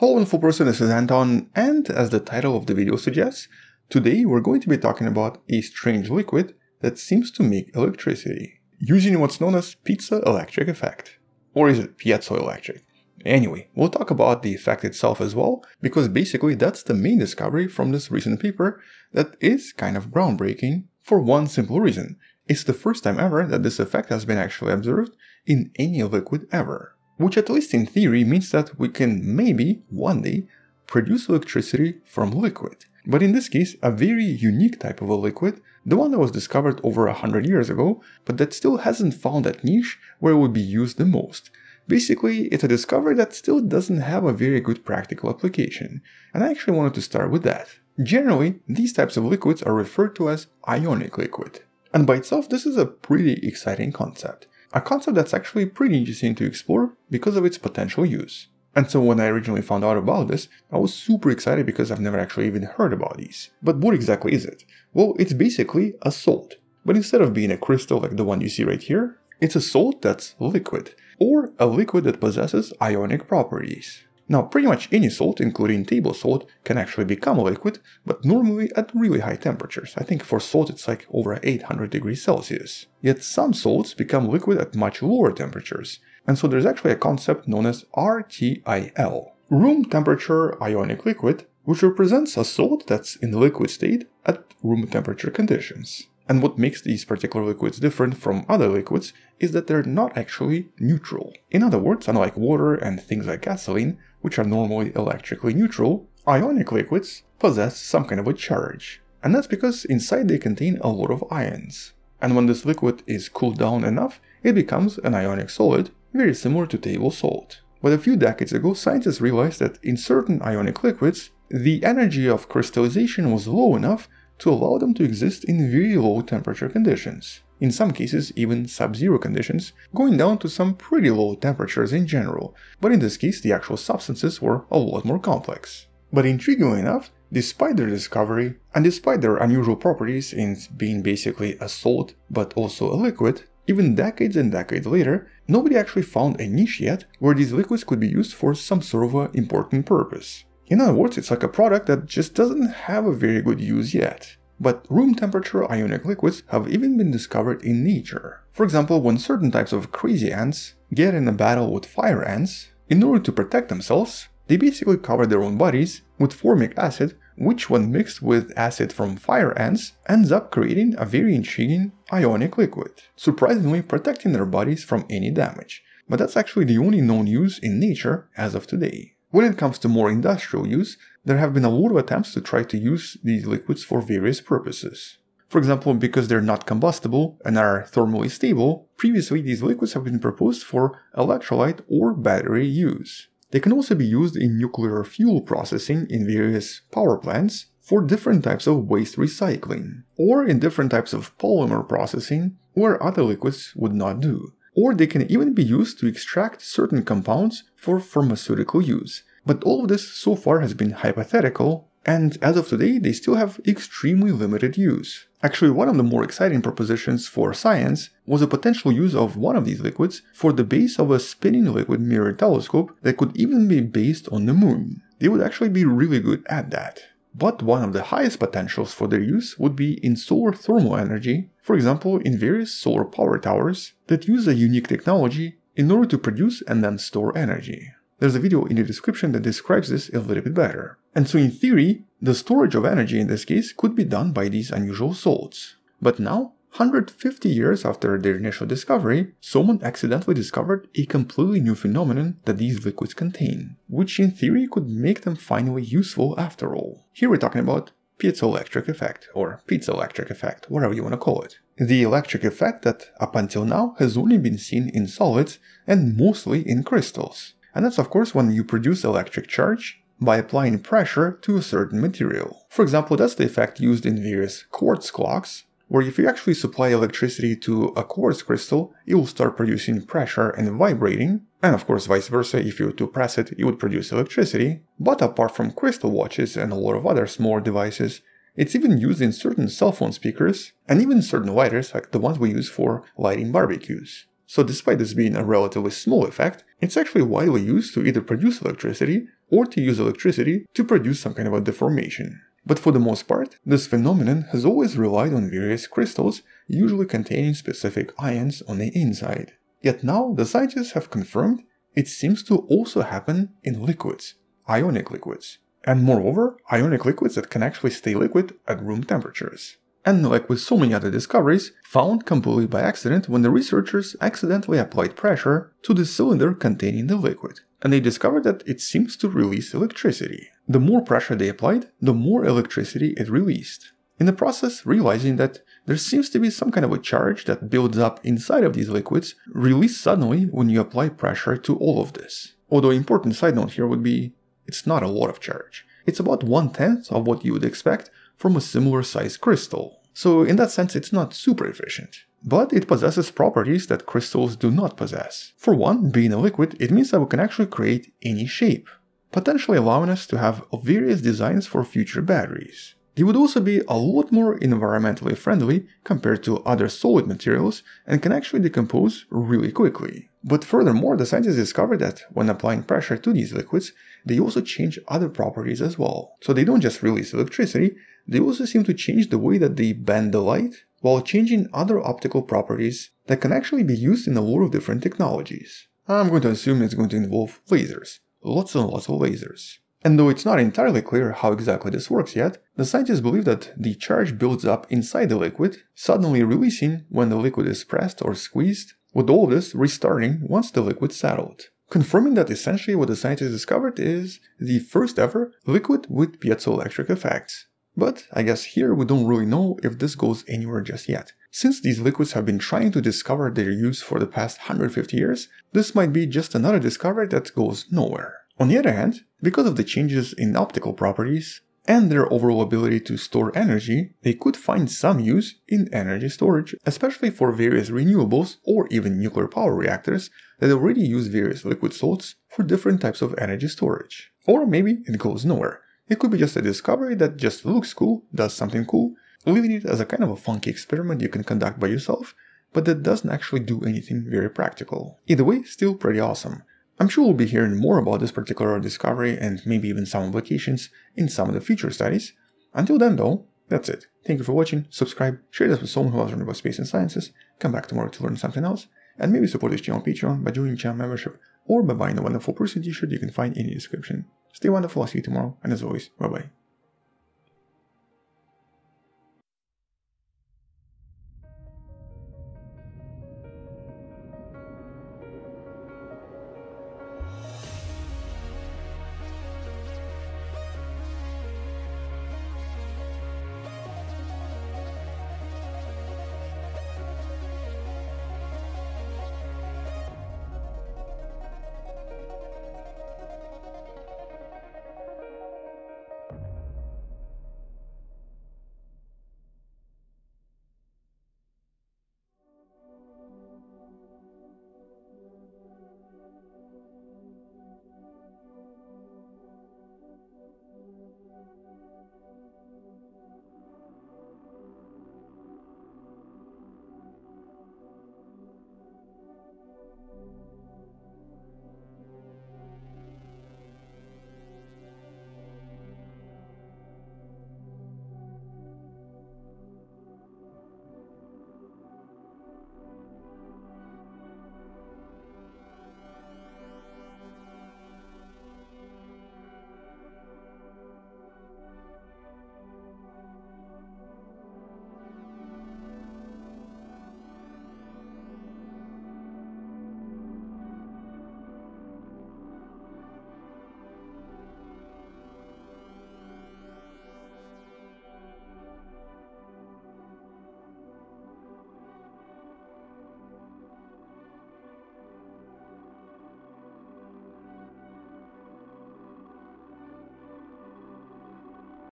Hello wonderful person, this is Anton, and as the title of the video suggests, today we're going to be talking about a strange liquid that seems to make electricity, using what's known as piezoelectric effect. Or is it piezoelectric? Anyway, we'll talk about the effect itself as well, because basically that's the main discovery from this recent paper that is kind of groundbreaking for one simple reason. It's the first time ever that this effect has been actually observed in any liquid ever which at least in theory means that we can maybe, one day, produce electricity from liquid. But in this case, a very unique type of a liquid, the one that was discovered over a hundred years ago, but that still hasn't found that niche where it would be used the most. Basically, it's a discovery that still doesn't have a very good practical application, and I actually wanted to start with that. Generally, these types of liquids are referred to as ionic liquid. And by itself, this is a pretty exciting concept a concept that's actually pretty interesting to explore because of its potential use. And so when I originally found out about this, I was super excited because I've never actually even heard about these. But what exactly is it? Well, it's basically a salt. But instead of being a crystal like the one you see right here, it's a salt that's liquid, or a liquid that possesses ionic properties. Now, pretty much any salt, including table salt, can actually become a liquid, but normally at really high temperatures. I think for salt it's like over 800 degrees Celsius. Yet some salts become liquid at much lower temperatures, and so there's actually a concept known as RTIL, room temperature ionic liquid, which represents a salt that's in the liquid state at room temperature conditions. And what makes these particular liquids different from other liquids is that they're not actually neutral. In other words, unlike water and things like gasoline, which are normally electrically neutral, ionic liquids possess some kind of a charge. And that's because inside they contain a lot of ions. And when this liquid is cooled down enough, it becomes an ionic solid, very similar to table salt. But a few decades ago, scientists realized that in certain ionic liquids, the energy of crystallization was low enough to allow them to exist in very low temperature conditions. In some cases, even sub-zero conditions, going down to some pretty low temperatures in general, but in this case the actual substances were a lot more complex. But intriguingly enough, despite their discovery, and despite their unusual properties in being basically a salt but also a liquid, even decades and decades later, nobody actually found a niche yet where these liquids could be used for some sort of an important purpose. In other words, it's like a product that just doesn't have a very good use yet. But room temperature ionic liquids have even been discovered in nature. For example, when certain types of crazy ants get in a battle with fire ants, in order to protect themselves, they basically cover their own bodies with formic acid, which when mixed with acid from fire ants, ends up creating a very intriguing ionic liquid, surprisingly protecting their bodies from any damage. But that's actually the only known use in nature as of today. When it comes to more industrial use, there have been a lot of attempts to try to use these liquids for various purposes. For example, because they're not combustible and are thermally stable, previously these liquids have been proposed for electrolyte or battery use. They can also be used in nuclear fuel processing in various power plants for different types of waste recycling, or in different types of polymer processing where other liquids would not do or they can even be used to extract certain compounds for pharmaceutical use. But all of this so far has been hypothetical, and as of today they still have extremely limited use. Actually, one of the more exciting propositions for science was a potential use of one of these liquids for the base of a spinning liquid mirror telescope that could even be based on the moon. They would actually be really good at that. But one of the highest potentials for their use would be in solar thermal energy, for example in various solar power towers that use a unique technology in order to produce and then store energy. There's a video in the description that describes this a little bit better. And so in theory, the storage of energy in this case could be done by these unusual salts. But now, 150 years after their initial discovery, someone accidentally discovered a completely new phenomenon that these liquids contain, which in theory could make them finally useful after all. Here we're talking about piezoelectric effect, or piezoelectric effect, whatever you want to call it. The electric effect that up until now has only been seen in solids and mostly in crystals. And that's of course when you produce electric charge by applying pressure to a certain material. For example, that's the effect used in various quartz clocks, where if you actually supply electricity to a quartz crystal, it will start producing pressure and vibrating, and of course vice versa, if you were to press it, it would produce electricity. But apart from crystal watches and a lot of other smaller devices, it's even used in certain cell phone speakers, and even certain lighters like the ones we use for lighting barbecues. So despite this being a relatively small effect, it's actually widely used to either produce electricity or to use electricity to produce some kind of a deformation. But for the most part, this phenomenon has always relied on various crystals, usually containing specific ions on the inside. Yet now the scientists have confirmed it seems to also happen in liquids, ionic liquids. And moreover, ionic liquids that can actually stay liquid at room temperatures. And like with so many other discoveries, found completely by accident when the researchers accidentally applied pressure to the cylinder containing the liquid. And they discovered that it seems to release electricity. The more pressure they applied, the more electricity it released. In the process, realizing that there seems to be some kind of a charge that builds up inside of these liquids, released suddenly when you apply pressure to all of this. Although important side note here would be, it's not a lot of charge. It's about one tenth of what you would expect from a similar sized crystal. So in that sense it's not super efficient. But it possesses properties that crystals do not possess. For one, being a liquid, it means that we can actually create any shape, potentially allowing us to have various designs for future batteries. They would also be a lot more environmentally friendly compared to other solid materials and can actually decompose really quickly. But furthermore, the scientists discovered that when applying pressure to these liquids, they also change other properties as well. So they don't just release electricity, they also seem to change the way that they bend the light while changing other optical properties that can actually be used in a lot of different technologies. I'm going to assume it's going to involve lasers. Lots and lots of lasers. And though it's not entirely clear how exactly this works yet, the scientists believe that the charge builds up inside the liquid, suddenly releasing when the liquid is pressed or squeezed, with all this restarting once the liquid settled. Confirming that essentially what the scientists discovered is the first ever liquid with piezoelectric effects. But I guess here we don't really know if this goes anywhere just yet. Since these liquids have been trying to discover their use for the past 150 years, this might be just another discovery that goes nowhere. On the other hand, because of the changes in optical properties and their overall ability to store energy, they could find some use in energy storage, especially for various renewables or even nuclear power reactors that already use various liquid salts for different types of energy storage. Or maybe it goes nowhere. It could be just a discovery that just looks cool, does something cool, leaving it as a kind of a funky experiment you can conduct by yourself, but that doesn't actually do anything very practical. Either way, still pretty awesome. I'm sure we'll be hearing more about this particular discovery and maybe even some applications in some of the future studies. Until then though, that's it. Thank you for watching, subscribe, share this with someone who loves learning about space and sciences, come back tomorrow to learn something else, and maybe support this channel on Patreon by joining channel membership or by buying the wonderful person t-shirt you can find in the description. Stay wonderful, I'll see you tomorrow, and as always, bye bye.